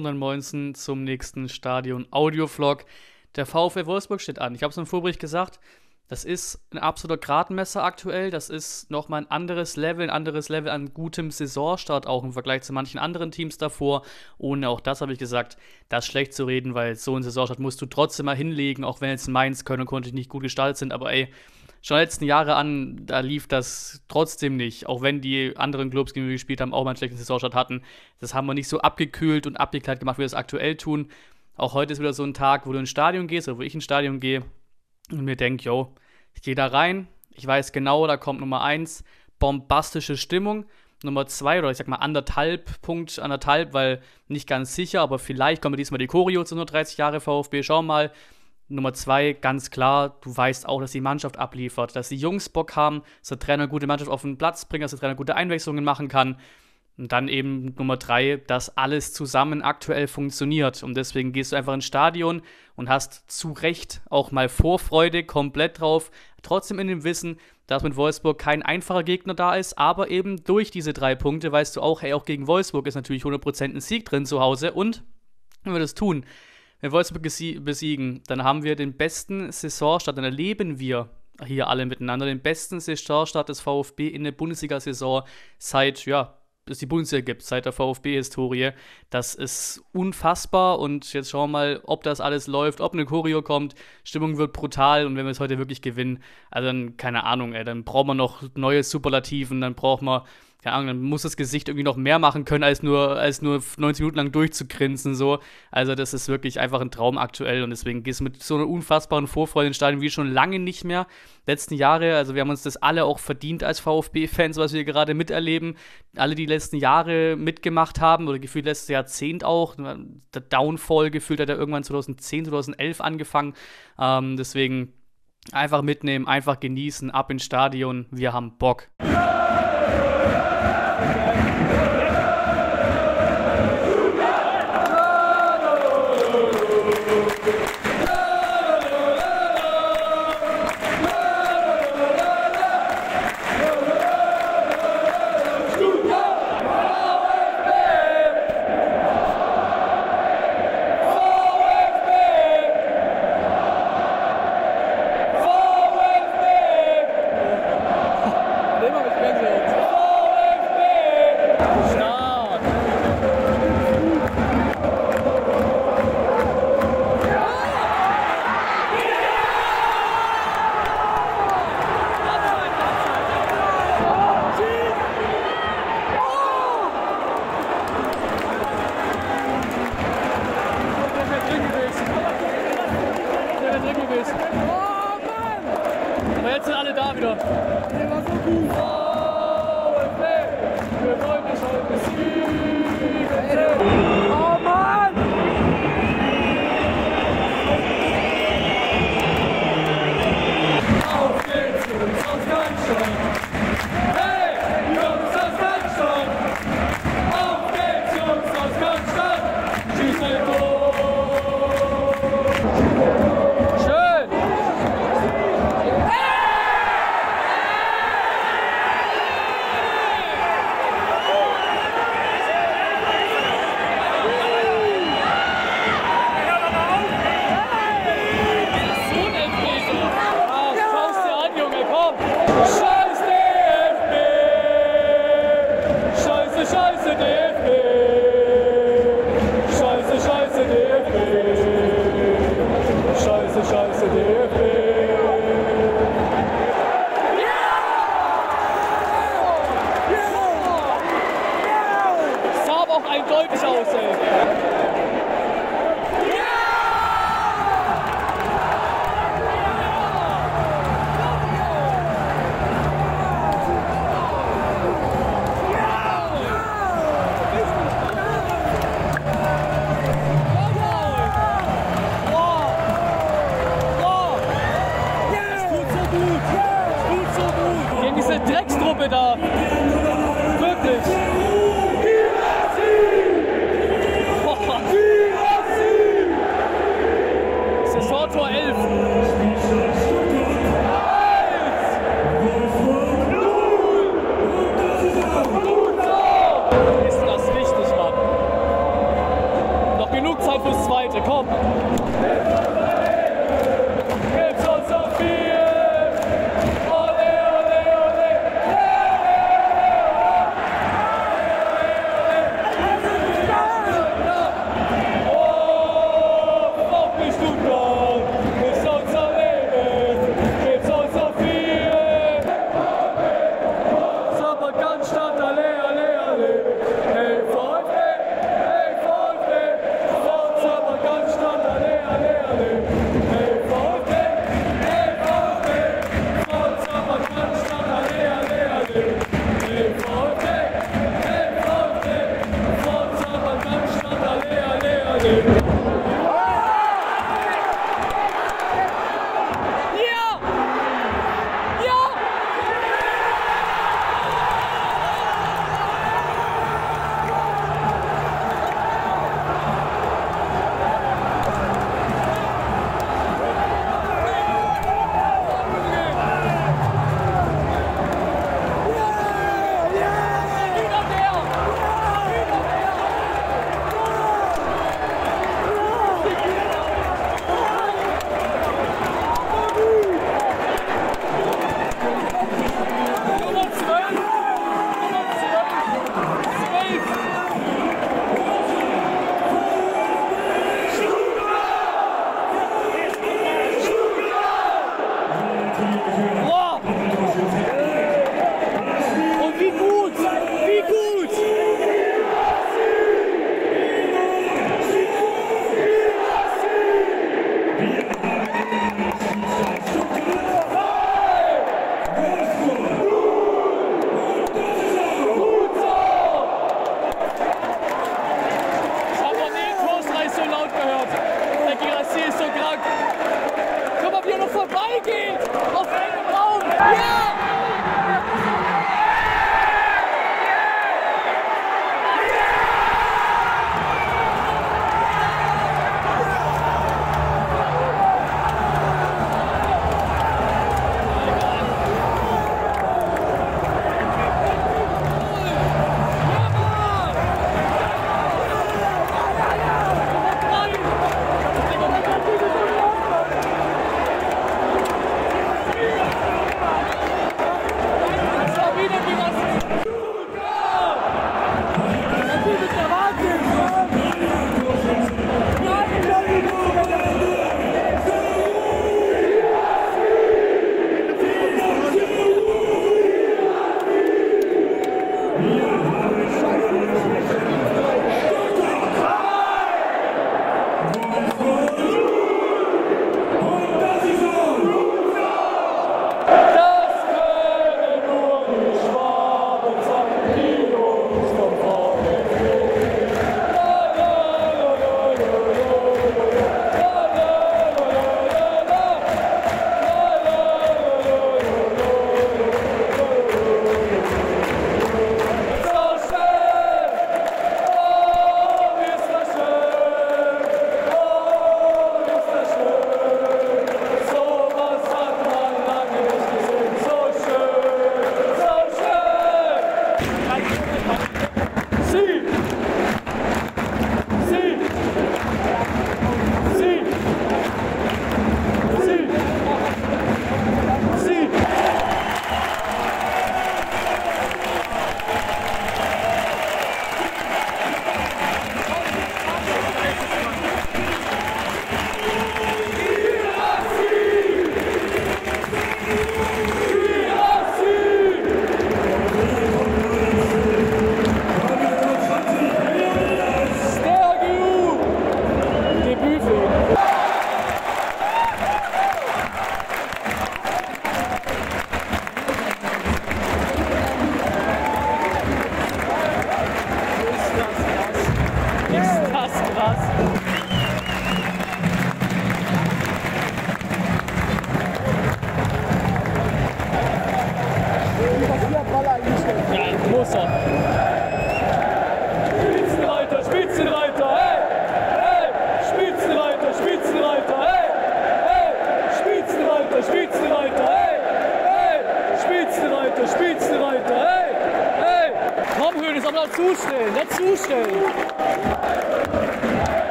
und dann Moinsen zum nächsten Stadion Audio-Vlog. Der VfL Wolfsburg steht an. Ich habe es im Vorbericht gesagt, das ist ein absoluter Gradmesser aktuell. Das ist nochmal ein anderes Level, ein anderes Level an gutem Saisonstart, auch im Vergleich zu manchen anderen Teams davor. Ohne auch das habe ich gesagt, das schlecht zu reden, weil so ein Saisonstart musst du trotzdem mal hinlegen, auch wenn jetzt Mainz, Köln und Conti nicht gut gestaltet sind. Aber ey, schon letzten Jahre an, da lief das trotzdem nicht. Auch wenn die anderen Clubs, die wir gespielt haben, auch mal einen schlechten Saisonstart hatten. Das haben wir nicht so abgekühlt und abgeklärt gemacht, wie wir das aktuell tun. Auch heute ist wieder so ein Tag, wo du ins Stadion gehst oder wo ich ins Stadion gehe und mir denke, yo, ich gehe da rein, ich weiß genau, da kommt Nummer 1, bombastische Stimmung. Nummer 2 oder ich sag mal anderthalb Punkt, anderthalb, weil nicht ganz sicher, aber vielleicht kommen wir diesmal die Choreo zu 130 Jahre VfB. Schau mal. Nummer 2, ganz klar, du weißt auch, dass die Mannschaft abliefert, dass die Jungs Bock haben, dass der Trainer gute Mannschaft auf den Platz bringt, dass der Trainer gute Einwechslungen machen kann. Und dann eben Nummer drei, dass alles zusammen aktuell funktioniert. Und deswegen gehst du einfach ins Stadion und hast zu Recht auch mal Vorfreude komplett drauf. Trotzdem in dem Wissen, dass mit Wolfsburg kein einfacher Gegner da ist, aber eben durch diese drei Punkte weißt du auch, hey, auch gegen Wolfsburg ist natürlich 100% ein Sieg drin zu Hause. Und wenn wir das tun, wenn wir Wolfsburg besiegen, dann haben wir den besten Saisonstart, dann erleben wir hier alle miteinander den besten Saisonstart des VfB in der Bundesliga-Saison seit, ja, es die Bundesliga gibt, seit der VfB-Historie. Das ist unfassbar und jetzt schauen wir mal, ob das alles läuft, ob eine Choreo kommt. Stimmung wird brutal und wenn wir es heute wirklich gewinnen, also dann, keine Ahnung, ey, dann brauchen wir noch neue Superlativen, dann brauchen wir keine Ahnung, dann muss das Gesicht irgendwie noch mehr machen können, als nur, als nur 90 Minuten lang durchzugrinsen. So. Also, das ist wirklich einfach ein Traum aktuell und deswegen gehst du mit so einer unfassbaren Vorfreude ins Stadion wie schon lange nicht mehr. Letzten Jahre, also wir haben uns das alle auch verdient als VfB-Fans, was wir gerade miterleben. Alle, die letzten Jahre mitgemacht haben oder gefühlt letztes Jahrzehnt auch. Der Downfall gefühlt hat er irgendwann 2010, 2011 angefangen. Ähm, deswegen einfach mitnehmen, einfach genießen, ab ins Stadion. Wir haben Bock.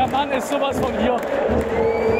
Der Mann ist sowas von hier.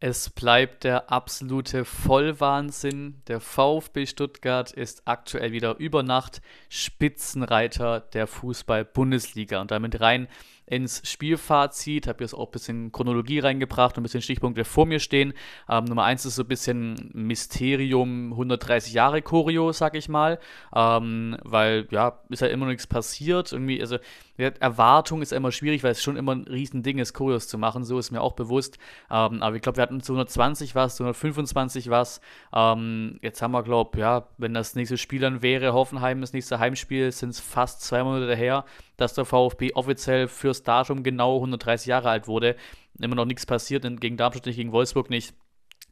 Es bleibt der absolute Vollwahnsinn. Der VfB Stuttgart ist aktuell wieder über Nacht Spitzenreiter der Fußball-Bundesliga und damit rein ins Spielfazit. Habe jetzt auch ein bisschen Chronologie reingebracht und ein bisschen Stichpunkte vor mir stehen. Ähm, Nummer 1 ist so ein bisschen Mysterium 130 Jahre Choreo, sag ich mal. Ähm, weil, ja, ist ja immer noch nichts passiert. Irgendwie, also Erwartung ist immer schwierig, weil es schon immer ein Riesending ist, Choreos zu machen. So ist mir auch bewusst. Ähm, aber ich glaube, wir hatten zu 120 was, zu 125 was. Ähm, jetzt haben wir, glaube ja, wenn das nächste Spiel dann wäre, Hoffenheim, das nächste Heimspiel, sind es fast zwei Monate her, dass der VfB offiziell fürs Datum genau 130 Jahre alt wurde. Immer noch nichts passiert, gegen Darmstadt nicht, gegen Wolfsburg nicht.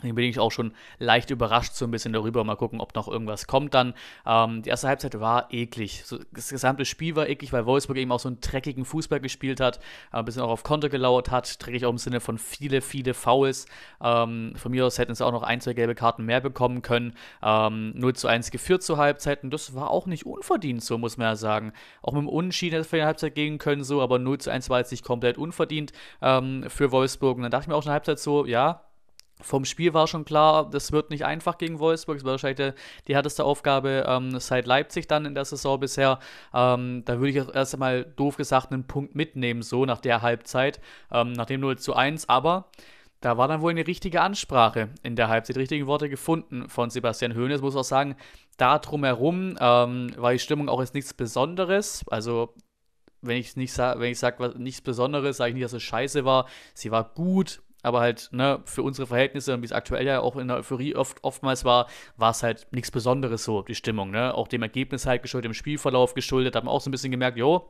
Deswegen bin ich auch schon leicht überrascht so ein bisschen darüber. Mal gucken, ob noch irgendwas kommt dann. Ähm, die erste Halbzeit war eklig. So, das gesamte Spiel war eklig, weil Wolfsburg eben auch so einen dreckigen Fußball gespielt hat, äh, ein bisschen auch auf Konter gelauert hat. Dreckig auch im Sinne von viele, viele Fouls. Ähm, von mir aus hätten sie auch noch ein, zwei gelbe Karten mehr bekommen können. Ähm, 0 zu 1 geführt zur Halbzeit und das war auch nicht unverdient, so muss man ja sagen. Auch mit dem Unentschieden hätte es für die Halbzeit gehen können, so, aber 0 zu 1 war jetzt nicht komplett unverdient ähm, für Wolfsburg. Und dann dachte ich mir auch der Halbzeit so, ja, vom Spiel war schon klar, das wird nicht einfach gegen Wolfsburg. Das war wahrscheinlich die härteste Aufgabe ähm, seit Leipzig dann in der Saison bisher. Ähm, da würde ich erst einmal doof gesagt einen Punkt mitnehmen, so nach der Halbzeit, ähm, nach dem 0 zu 1. Aber da war dann wohl eine richtige Ansprache in der Halbzeit, richtige Worte gefunden von Sebastian Hoeneß. Muss auch sagen, da drumherum ähm, war die Stimmung auch jetzt nichts Besonderes. Also wenn ich nicht sage, wenn ich sage, nichts Besonderes, sage ich nicht, dass es scheiße war. Sie war gut, aber halt, ne, für unsere Verhältnisse und wie es aktuell ja auch in der Euphorie oft, oftmals war, war es halt nichts Besonderes so, die Stimmung, ne? Auch dem Ergebnis halt geschuldet, dem Spielverlauf geschuldet, hat man auch so ein bisschen gemerkt, jo,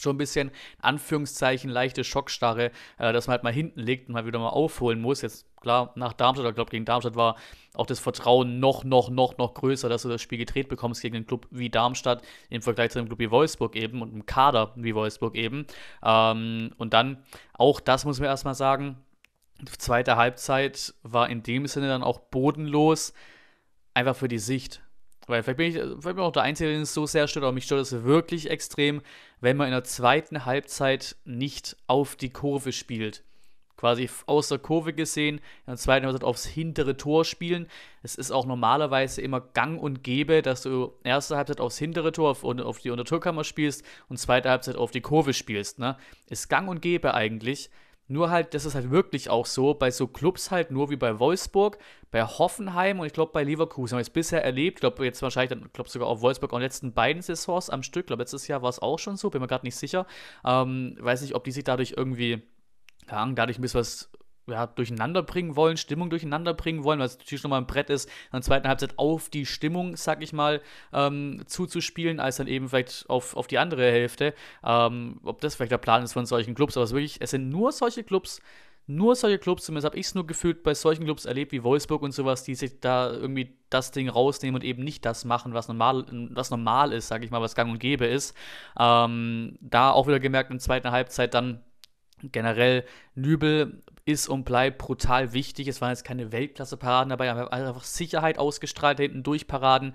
schon ein bisschen, Anführungszeichen, leichte Schockstarre, äh, dass man halt mal hinten liegt und mal wieder mal aufholen muss. Jetzt, klar, nach Darmstadt, ich glaube, gegen Darmstadt war auch das Vertrauen noch, noch, noch, noch größer, dass du das Spiel gedreht bekommst gegen einen Club wie Darmstadt im Vergleich zu einem Club wie Wolfsburg eben und einem Kader wie Wolfsburg eben. Ähm, und dann, auch das muss man erstmal sagen, die zweite Halbzeit war in dem Sinne dann auch bodenlos, einfach für die Sicht. Weil vielleicht bin ich, vielleicht bin ich auch der Einzige, den es so sehr stört, aber mich stört es wirklich extrem, wenn man in der zweiten Halbzeit nicht auf die Kurve spielt. Quasi aus der Kurve gesehen, in der zweiten Halbzeit aufs hintere Tor spielen. Es ist auch normalerweise immer gang und gäbe, dass du erste Halbzeit aufs hintere Tor, auf, auf die Unterturkammer spielst und zweite Halbzeit auf die Kurve spielst. Ne? Ist gang und gäbe eigentlich. Nur halt, das ist halt wirklich auch so, bei so Clubs halt nur wie bei Wolfsburg, bei Hoffenheim und ich glaube bei Leverkusen haben wir es bisher erlebt. Ich glaube jetzt wahrscheinlich, ich glaube sogar auf Wolfsburg auch in den letzten beiden Saisons am Stück. Ich glaube letztes Jahr war es auch schon so, bin mir gerade nicht sicher. Ähm, weiß nicht, ob die sich dadurch irgendwie, ja, dadurch ein bisschen was ja, durcheinander bringen wollen, Stimmung durcheinander bringen wollen, weil es natürlich nochmal ein Brett ist, in der zweiten Halbzeit auf die Stimmung, sag ich mal, ähm, zuzuspielen, als dann eben vielleicht auf, auf die andere Hälfte. Ähm, ob das vielleicht der Plan ist von solchen Clubs, aber es wirklich, es sind nur solche Clubs, nur solche Clubs, zumindest habe ich es nur gefühlt bei solchen Clubs erlebt wie Wolfsburg und sowas, die sich da irgendwie das Ding rausnehmen und eben nicht das machen, was normal, was normal ist, sage ich mal, was gang und gäbe ist. Ähm, da auch wieder gemerkt in der zweiten Halbzeit dann generell Nübel ist und bleibt brutal wichtig. Es waren jetzt keine Weltklasse-Paraden dabei, aber einfach Sicherheit ausgestrahlt, hinten durch Paraden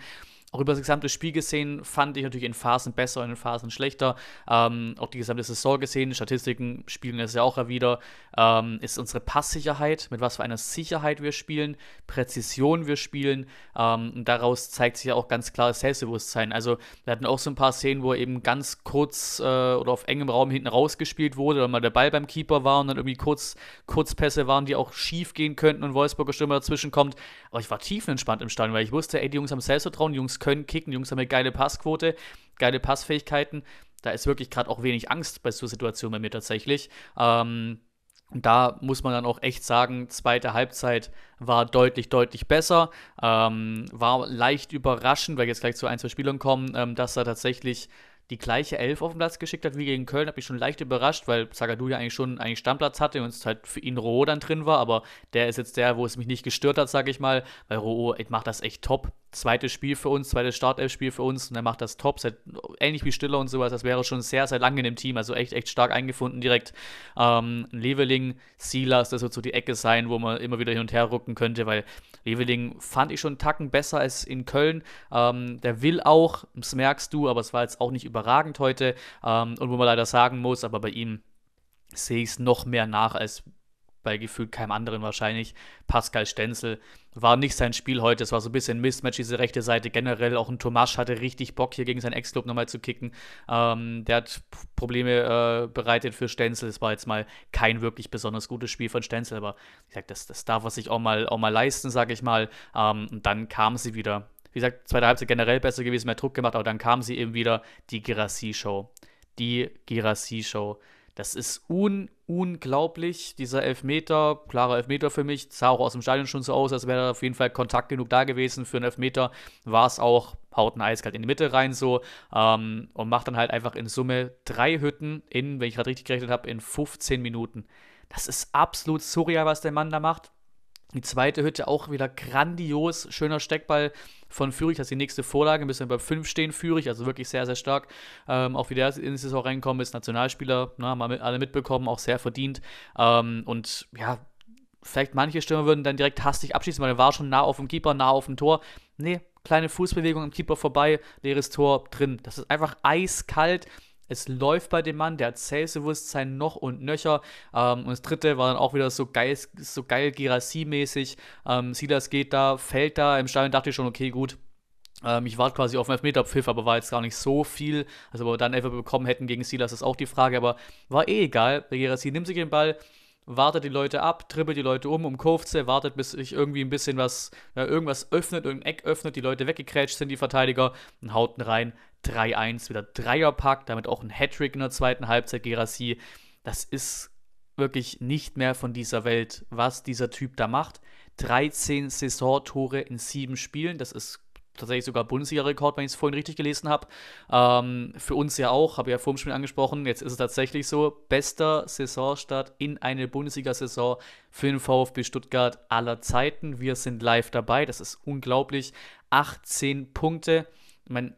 auch über das gesamte Spiel gesehen fand ich natürlich in Phasen besser und in Phasen schlechter. Ähm, auch die gesamte Saison gesehen, Statistiken spielen es ja auch wieder. Ähm, ist unsere Passsicherheit, mit was für einer Sicherheit wir spielen, Präzision wir spielen. Ähm, und daraus zeigt sich ja auch ganz klares Selbstbewusstsein. Also wir hatten auch so ein paar Szenen, wo eben ganz kurz äh, oder auf engem Raum hinten rausgespielt wurde, oder mal der Ball beim Keeper war und dann irgendwie kurz Kurzpässe waren, die auch schief gehen könnten und Wolfsburger Stürmer dazwischen kommt. Aber ich war tiefenentspannt im Stadion, weil ich wusste, ey, die Jungs haben Selbstvertrauen, die Jungs können kicken, die Jungs haben eine geile Passquote, geile Passfähigkeiten. Da ist wirklich gerade auch wenig Angst bei so Situationen bei mir tatsächlich. Ähm, und da muss man dann auch echt sagen, zweite Halbzeit war deutlich, deutlich besser. Ähm, war leicht überraschend, weil jetzt gleich zu ein, zwei Spielern kommen, ähm, dass er tatsächlich die gleiche Elf auf den Platz geschickt hat wie gegen Köln, hat mich schon leicht überrascht, weil Zagadou ja eigentlich schon eigentlich Stammplatz hatte und es halt für ihn Roh dann drin war, aber der ist jetzt der, wo es mich nicht gestört hat, sage ich mal, weil Roh macht das echt top zweites Spiel für uns, zweites Startelf-Spiel für uns und er macht das top, seit, ähnlich wie Stiller und sowas, das wäre schon sehr, sehr lange in dem Team, also echt, echt stark eingefunden direkt. Ähm, Leveling, Silas, das wird so die Ecke sein, wo man immer wieder hin und her rücken könnte, weil Leveling fand ich schon einen Tacken besser als in Köln. Ähm, der will auch, das merkst du, aber es war jetzt auch nicht überragend heute ähm, und wo man leider sagen muss, aber bei ihm sehe ich es noch mehr nach als bei gefühlt keinem anderen wahrscheinlich. Pascal Stenzel war nicht sein Spiel heute. Es war so ein bisschen Mismatch, diese rechte Seite generell. Auch ein Tomasch hatte richtig Bock, hier gegen seinen Ex-Club nochmal zu kicken. Ähm, der hat Probleme äh, bereitet für Stenzel. Es war jetzt mal kein wirklich besonders gutes Spiel von Stenzel, aber ich sag, das, das darf er sich auch mal, auch mal leisten, sag ich mal. Ähm, und dann kam sie wieder. Wie gesagt, zweite Halbzeit generell besser gewesen, mehr Druck gemacht, aber dann kam sie eben wieder, die Girassi-Show. Die Girassi-Show. Das ist un unglaublich, dieser Elfmeter, klarer Elfmeter für mich, sah auch aus dem Stadion schon so aus, als wäre auf jeden Fall Kontakt genug da gewesen für einen Elfmeter, war es auch, haut ein eiskalt in die Mitte rein so ähm, und macht dann halt einfach in Summe drei Hütten in, wenn ich gerade richtig gerechnet habe, in 15 Minuten. Das ist absolut surreal, was der Mann da macht. Die zweite Hütte auch wieder grandios, schöner Steckball von Fürich, das ist die nächste Vorlage, ein bisschen bei 5 stehen Fürich, also wirklich sehr, sehr stark. Ähm, auch wie der in die Saison reinkommen ist, Nationalspieler, na, haben wir alle mitbekommen, auch sehr verdient. Ähm, und ja, vielleicht manche Stürmer würden dann direkt hastig abschießen, weil er war schon nah auf dem Keeper, nah auf dem Tor. Nee, kleine Fußbewegung am Keeper vorbei, leeres Tor drin. Das ist einfach eiskalt. Es läuft bei dem Mann, der hat Selbstbewusstsein noch und nöcher. Ähm, und das dritte war dann auch wieder so geil, so geil Girassi-mäßig. Ähm, Silas geht da, fällt da. Im Stadion dachte ich schon, okay, gut, ähm, ich warte quasi auf einen Elfmeterpfiff, aber war jetzt gar nicht so viel. Also, ob wir dann Elfer bekommen hätten gegen Silas, ist auch die Frage. Aber war eh egal. Der Gerassi nimmt sich den Ball, wartet die Leute ab, trippelt die Leute um, umkurvt sie, wartet, bis sich irgendwie ein bisschen was, ja, irgendwas öffnet, irgendein Eck öffnet, die Leute weggekrätscht sind, die Verteidiger, und haut ihn rein. 3-1, wieder Dreierpack, damit auch ein Hattrick in der zweiten Halbzeit, Gerassi. Das ist wirklich nicht mehr von dieser Welt, was dieser Typ da macht. 13 Saisontore in sieben Spielen, das ist tatsächlich sogar Bundesliga-Rekord, wenn ich es vorhin richtig gelesen habe. Ähm, für uns ja auch, habe ich ja vor dem Spiel angesprochen. Jetzt ist es tatsächlich so: bester Saisonstart in eine Bundesliga-Saison für den VfB Stuttgart aller Zeiten. Wir sind live dabei, das ist unglaublich. 18 Punkte. Ich meine,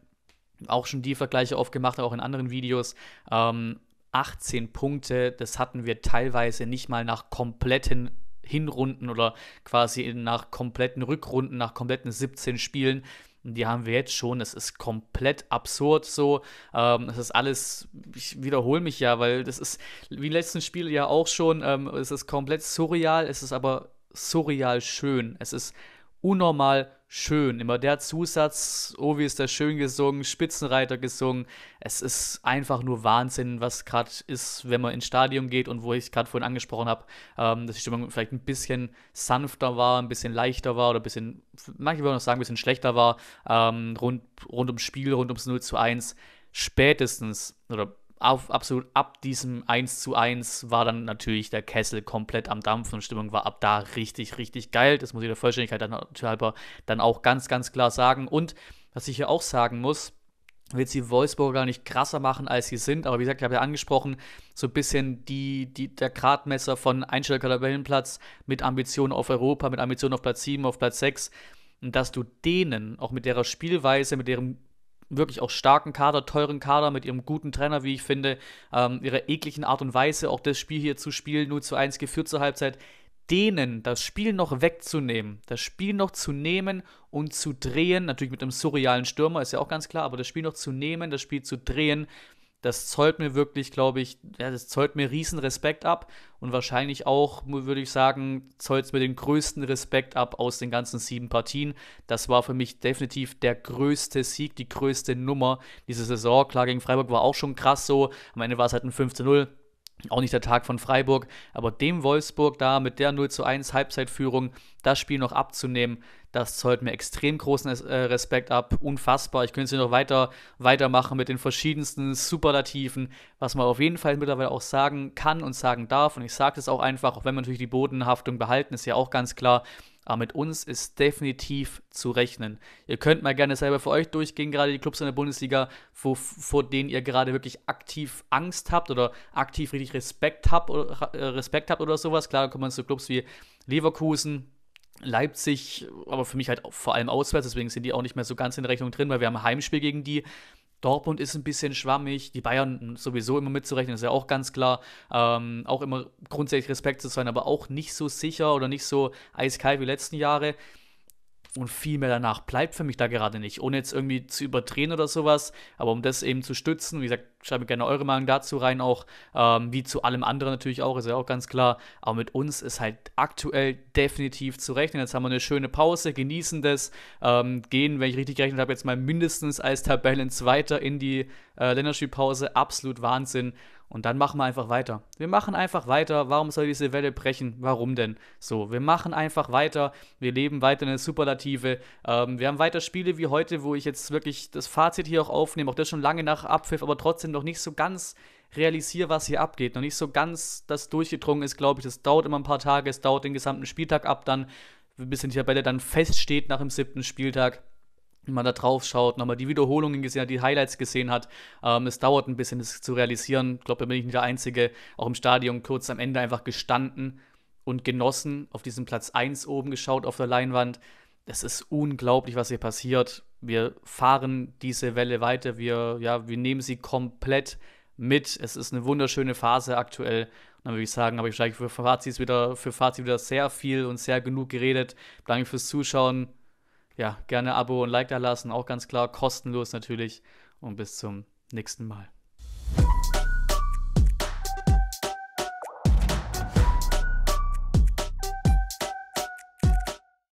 auch schon die Vergleiche aufgemacht, auch in anderen Videos. Ähm, 18 Punkte, das hatten wir teilweise nicht mal nach kompletten Hinrunden oder quasi nach kompletten Rückrunden, nach kompletten 17 Spielen. Die haben wir jetzt schon. Es ist komplett absurd so. Ähm, das ist alles, ich wiederhole mich ja, weil das ist wie im letzten Spiel ja auch schon. Ähm, es ist komplett surreal, es ist aber surreal schön. Es ist unnormal schön. Immer der Zusatz, oh, wie ist das schön gesungen, Spitzenreiter gesungen. Es ist einfach nur Wahnsinn, was gerade ist, wenn man ins Stadion geht und wo ich gerade vorhin angesprochen habe, ähm, dass die Stimmung vielleicht ein bisschen sanfter war, ein bisschen leichter war oder ein bisschen, manche würden auch sagen, ein bisschen schlechter war, ähm, rund, rund ums Spiel, rund ums 0 zu 1. Spätestens oder auf, absolut ab diesem 1 zu 1 war dann natürlich der Kessel komplett am Dampfen und Stimmung war ab da richtig, richtig geil. Das muss ich der Vollständigkeit dann, halber dann auch ganz, ganz klar sagen. Und was ich hier auch sagen muss, will sie Wolfsburger nicht krasser machen, als sie sind. Aber wie gesagt, ich habe ja angesprochen, so ein bisschen die, die, der Gradmesser von Tabellenplatz mit Ambitionen auf Europa, mit Ambitionen auf Platz 7, auf Platz 6. Und dass du denen, auch mit ihrer Spielweise, mit ihrem wirklich auch starken Kader, teuren Kader mit ihrem guten Trainer, wie ich finde, ähm, ihrer ekligen Art und Weise, auch das Spiel hier zu spielen, 0 zu 1 geführt zur Halbzeit, denen das Spiel noch wegzunehmen, das Spiel noch zu nehmen und zu drehen, natürlich mit einem surrealen Stürmer, ist ja auch ganz klar, aber das Spiel noch zu nehmen, das Spiel zu drehen, das zollt mir wirklich, glaube ich, ja, das zollt mir riesen Respekt ab und wahrscheinlich auch, würde ich sagen, zollt es mir den größten Respekt ab aus den ganzen sieben Partien. Das war für mich definitiv der größte Sieg, die größte Nummer diese Saison. Klar, gegen Freiburg war auch schon krass so. Am Ende war es halt ein 5 zu 0. Auch nicht der Tag von Freiburg, aber dem Wolfsburg da mit der 0 zu 1 Halbzeitführung das Spiel noch abzunehmen, das zollt mir extrem großen äh, Respekt ab. Unfassbar. Ich könnte es hier noch weiter weitermachen mit den verschiedensten Superlativen, was man auf jeden Fall mittlerweile auch sagen kann und sagen darf. Und ich sage das auch einfach, auch wenn wir natürlich die Bodenhaftung behalten, ist ja auch ganz klar. Aber mit uns ist definitiv zu rechnen. Ihr könnt mal gerne selber für euch durchgehen, gerade die Clubs in der Bundesliga, wo, vor denen ihr gerade wirklich aktiv Angst habt oder aktiv richtig Respekt habt oder, äh, Respekt habt oder sowas. Klar, da kommen zu Clubs wie Leverkusen, Leipzig, aber für mich halt vor allem auswärts, deswegen sind die auch nicht mehr so ganz in der Rechnung drin, weil wir haben ein Heimspiel gegen die. Dortmund ist ein bisschen schwammig, die Bayern sowieso immer mitzurechnen, ist ja auch ganz klar. Ähm, auch immer grundsätzlich Respekt zu sein, aber auch nicht so sicher oder nicht so eiskalt wie letzten Jahre. Und viel mehr danach bleibt für mich da gerade nicht, ohne jetzt irgendwie zu überdrehen oder sowas. Aber um das eben zu stützen, wie gesagt, schreibt gerne eure Meinung dazu rein, auch ähm, wie zu allem anderen natürlich auch, ist ja auch ganz klar. Aber mit uns ist halt aktuell definitiv zu rechnen. Jetzt haben wir eine schöne Pause, genießen das, ähm, gehen, wenn ich richtig gerechnet habe, jetzt mal mindestens als Tabellenzweiter in die äh, Länderspielpause. Absolut Wahnsinn. Und dann machen wir einfach weiter. Wir machen einfach weiter. Warum soll diese Welle brechen? Warum denn? So, wir machen einfach weiter. Wir leben weiter eine Superlative. Ähm, wir haben weiter Spiele wie heute, wo ich jetzt wirklich das Fazit hier auch aufnehme. Auch das schon lange nach Abpfiff, aber trotzdem noch nicht so ganz realisiere, was hier abgeht. Noch nicht so ganz das durchgedrungen ist, glaube ich. Das dauert immer ein paar Tage. Es dauert den gesamten Spieltag ab, dann, bis die Tabelle dann feststeht nach dem siebten Spieltag wenn man da drauf schaut, nochmal die Wiederholungen gesehen hat, die Highlights gesehen hat. Ähm, es dauert ein bisschen, das zu realisieren. Ich glaube, da bin ich nicht der Einzige. Auch im Stadion kurz am Ende einfach gestanden und genossen, auf diesem Platz 1 oben geschaut auf der Leinwand. Es ist unglaublich, was hier passiert. Wir fahren diese Welle weiter, wir, ja, wir nehmen sie komplett mit. Es ist eine wunderschöne Phase aktuell. Und dann würde ich sagen, habe ich wahrscheinlich für Fazit wieder, wieder sehr viel und sehr genug geredet. Danke fürs Zuschauen. Ja, gerne Abo und Like da lassen, auch ganz klar, kostenlos natürlich. Und bis zum nächsten Mal.